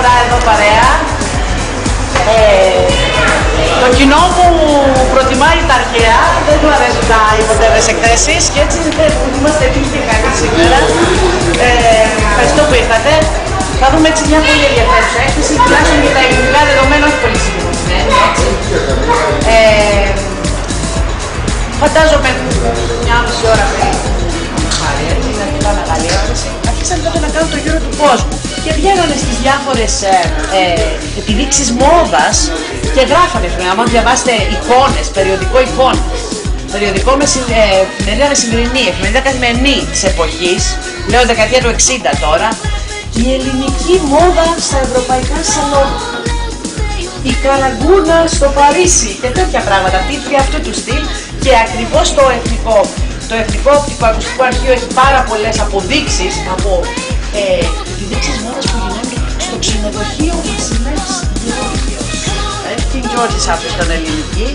σας άλλη μια φορά εδώ παρέα. Ε, το κοινό μου προτιμάει τα αρχαία, δεν του αρέσουν τα υποτέρες εκθέσεις και έτσι είμαστε έτοιμοι και καλοί σήμερα. Ε, ευχαριστώ που ήρθατε. Θα δούμε έτσι μια πολύ ενδιαφέρουσα έκθεση, τουλάχιστον για τα ελληνικά δεδομένα, ε, ε, επιδείξεις μόδας και γράφανε, άμα διαβάσετε εικόνες, περιοδικό εικόνες, περιοδικό με, συ- ε, εφημερίδα με συγκρινή, εφημερίδα καθημερινή της εποχής, λέω δεκαετία του 60 τώρα, η ελληνική μόδα στα ευρωπαϊκά σαλόνια. Η Καραγκούνα στο Παρίσι και τέτοια πράγματα, τίτλοι αυτού του στυλ και ακριβώς το εθνικό, το εθνικό οπτικό ακουστικό αρχείο έχει πάρα πολλές αποδείξεις από ε, Ε, King George's House ήταν ελληνική,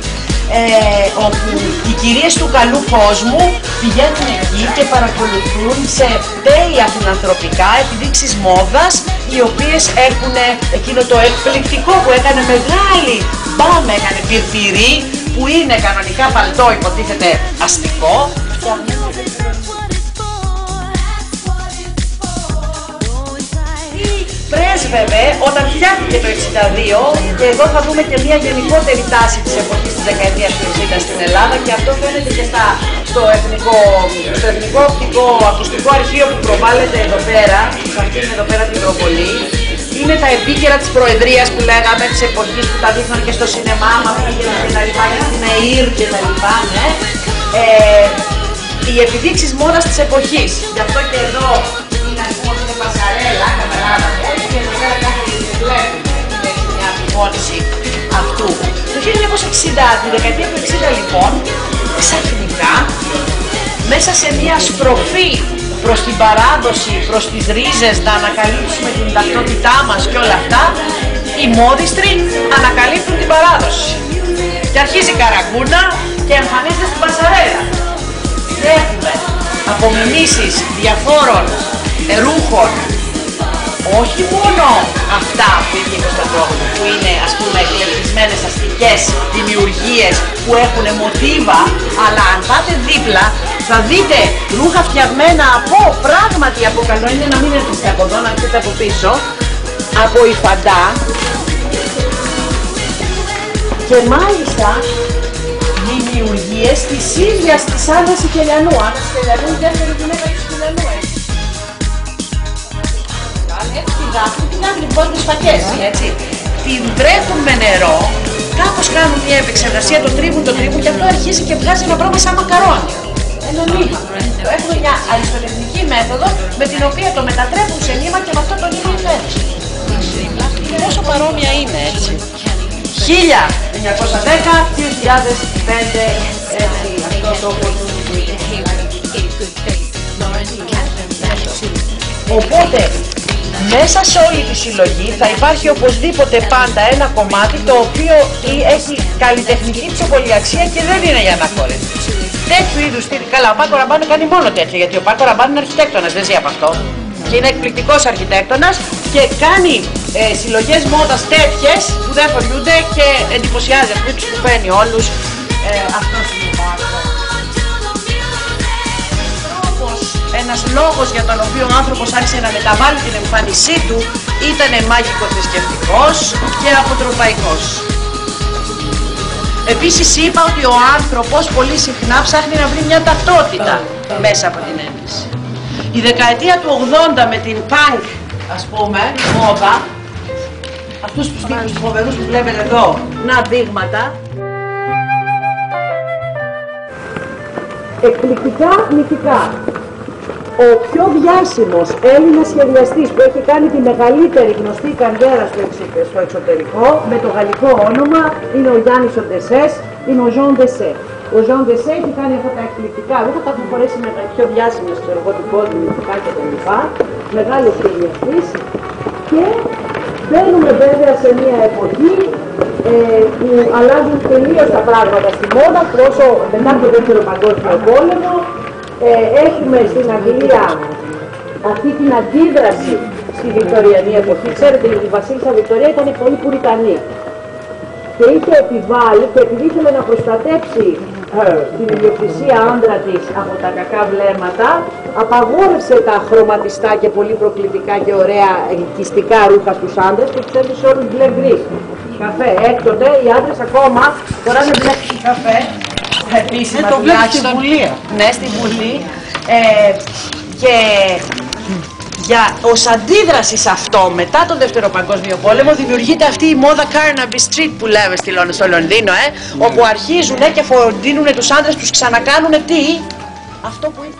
ε, όπου οι κυρίες του καλού κόσμου πηγαίνουν εκεί και παρακολουθούν σε τέλεια φιλανθρωπικά επιδείξεις μόδας οι οποίες έχουν εκείνο το εκπληκτικό που έκανε μεγάλη μπαμ, έκανε πυρπυρή που είναι κανονικά παλτό υποτίθεται αστικό φτιαγμένο από πρέσβευε όταν φτιάχτηκε το 62 και εδώ θα δούμε και μια γενικότερη τάση της εποχής της δεκαετίας του 60 στην Ελλάδα και αυτό φαίνεται και στα, στο, εθνικό, στο εθνικό οπτικό ακουστικό αρχείο που προβάλλεται εδώ πέρα, σε αυτήν εδώ πέρα την προβολή. Είναι τα επίκαιρα της Προεδρίας που λέγαμε της εποχής που τα δείχναν και στο σινεμά, μα πήγαινε και τα λοιπά, και στην ΕΙΡ και τα λοιπά, ναι. Ε, οι επιδείξεις μόδας της εποχής. Γι' αυτό και εδώ έχει μια απεικόνηση αυτού. Το 1960, τη δεκαετία του 60 λοιπόν, ξαφνικά, μέσα σε μια στροφή προς την παράδοση, προς τις ρίζες, να ανακαλύψουμε την ταυτότητά μας και όλα αυτά, οι μόδιστροι ανακαλύπτουν την παράδοση. Και αρχίζει η καραγκούνα και εμφανίζεται στην πασαρέλα. Και έχουμε απομιμήσεις διαφόρων ρούχων όχι μόνο αυτά που είχε ο Κωνσταντρόπουλο, που είναι ας πούμε εκλεπτισμένες αστικές δημιουργίες που έχουν μοτίβα, αλλά αν πάτε δίπλα θα δείτε ρούχα φτιαγμένα από πράγματι από καλό είναι να μην έρθετε από εδώ, να έρθετε από πίσω, από υφαντά και μάλιστα δημιουργίες της ίδιας της Άννας Σικελιανού. Άννας Σικελιανού, η δεύτερη γυναίκα του Έτσι την γράφουν, την κάνουν λοιπόν τις φακές, έτσι. Την βρέχουν με νερό, κάπως κάνουν μια επεξεργασία, το τρίβουν, το τρίβουν και αυτό αρχίζει και βγάζει ένα πράγμα σαν μακαρόνι. Ένα νήμα. Έχουμε μια αριστοτεχνική μέθοδο με την οποία το μετατρέπουν σε νήμα και με αυτό το νήμα φέρνει. Πόσο παρόμοια είναι έτσι; 1910, 2005, έτσι, αυτό το Οπότε, μέσα σε όλη τη συλλογή θα υπάρχει οπωσδήποτε πάντα ένα κομμάτι το οποίο έχει καλλιτεχνική ψυχολιαξία και δεν είναι για αναχώρηση. Τέτοιου είδους στυλ. Καλά, ο Πάκο Ραμπάν κάνει μόνο τέτοια γιατί ο Πάκο Ραμπάν είναι αρχιτέκτονας, δεν ζει από αυτό. Και είναι εκπληκτικός αρχιτέκτονας και κάνει ε, συλλογές μόδας τέτοιες που δεν φοριούνται και εντυπωσιάζει αυτούς τους που παίρνει όλους. Ε, αυτός είναι ο Πάκος. Ένας λόγος για τον οποίο ο άνθρωπος άρχισε να μεταβάλει την εμφάνισή του ήταν μάγικο-θρησκευτικός και αποτροπαϊκός. Επίσης είπα ότι ο άνθρωπος πολύ συχνά ψάχνει να βρει μια ταυτότητα μέσα από την ένδυση. Η δεκαετία του 80 με την punk, ας πούμε, μόδα, αυτούς τους τύπους τους φοβερούς που βλέπετε εδώ, να δείγματα, εκπληκτικά μυθικά. Ο πιο διάσημος Έλληνας σχεδιαστής που έχει κάνει τη μεγαλύτερη γνωστή καριέρα στο, εξ- στο εξωτερικό με το γαλλικό όνομα είναι ο Γιάννης Οντεσές, είναι ο Jean Dessé. Ο Jean Dessé έχει κάνει αυτά τα εκπληκτικά ρούχα, τα έχουν φορέσει με τα πιο διάσημες ξέρω εγώ του κόσμου, μυθικά κτλ. Μεγάλος σχεδιαστής και μπαίνουμε βέβαια σε μια εποχή ε, που αλλάζουν τελείως τα πράγματα στη μόδα πόσο μετά το δεύτερο παγκόσμιο πόλεμο ε, έχουμε στην Αγγλία αυτή την αντίδραση στη Βικτωριανή εποχή. Ξέρετε, η Βασίλισσα Βικτωρία ήταν πολύ πουριτανή και είχε επιβάλει και επειδή ήθελε να προστατέψει ε, την ιδιοκτησία άντρα της από τα κακά βλέμματα, απαγόρευσε τα χρωματιστά και πολύ προκλητικά και ωραία ελκυστικά ρούχα στους άντρες και τους έδωσε όλους μπλε γκρι. Καφέ. Έκτοτε οι άντρες ακόμα φοράνε μπλε καφέ. Επίσημα Ναι, το βλέπεις στη Βουλή. Ναι, στη Βουλή. Ε, και για ως αντίδραση σε αυτό μετά τον Δεύτερο Παγκόσμιο Πόλεμο δημιουργείται αυτή η μόδα Carnaby Street που λέμε στη Λον- στο Λονδίνο ε, όπου αρχίζουν και φροντίνουν τους άντρες τους ξανακάνουν τι; Αυτό που είναι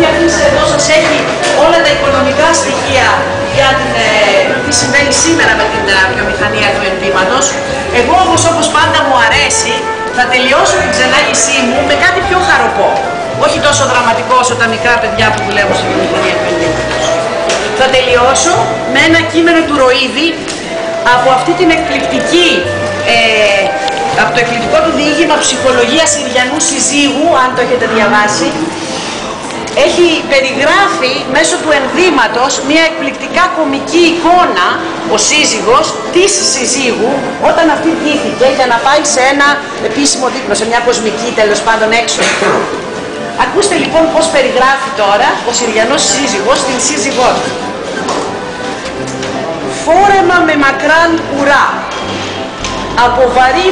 Η αφήσα εδώ σας έχει όλα τα οικονομικά στοιχεία για την, ε, τι συμβαίνει σήμερα με την ε, βιομηχανία του ενδύματος. Εγώ όμως όπως πάντα μου αρέσει θα τελειώσω την ξενάγησή μου με κάτι πιο χαροπό. Όχι τόσο δραματικό όσο τα μικρά παιδιά που δουλεύουν στη βιομηχανία του ενδύματος. Θα τελειώσω με ένα κείμενο του Ροίδη από αυτή την εκπληκτική ε, από το εκπληκτικό του διήγημα ψυχολογίας Συριανού συζύγου, αν το έχετε διαβάσει, έχει περιγράφει μέσω του ενδύματος μια εκπληκτικά κομική εικόνα ο σύζυγος της συζύγου όταν αυτή τύχηκε για να πάει σε ένα επίσημο δείπνο, σε μια κοσμική τέλος πάντων έξω. Ακούστε λοιπόν πώς περιγράφει τώρα ο Συριανός σύζυγος την σύζυγό του. Φόρεμα με μακράν ουρά, από βαρύ